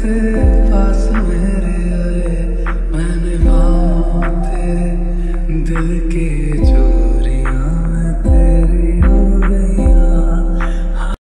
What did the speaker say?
से पास मेरे आए मैंने तेरे दिल के जो